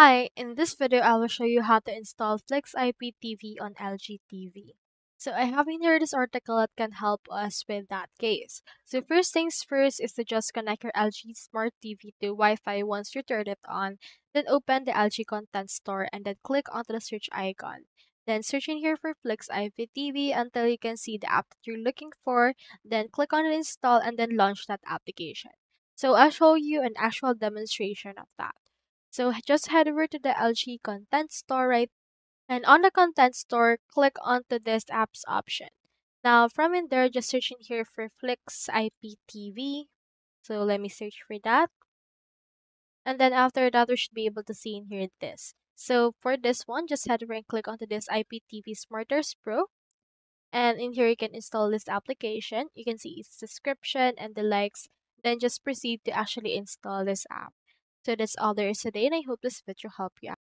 Hi, in this video I will show you how to install Flix IPTV on LG TV. So I have in here this article that can help us with that case. So first things first is to just connect your LG Smart TV to Wi-Fi once you turn it on. Then open the LG Content Store and then click onto the search icon. Then search in here for Flix IPTV until you can see the app that you're looking for. Then click on install and then launch that application. So I'll show you an actual demonstration of that. So just head over to the LG Content Store right and on the Content Store, click onto this apps option. Now from in there, just search in here for Flix IPTV. So let me search for that. And then after that, we should be able to see in here this. So for this one, just head over and click onto this IPTV Smarters Pro. And in here, you can install this application. You can see its description and the likes. Then just proceed to actually install this app. So that's all there is today and I hope this video helped you out.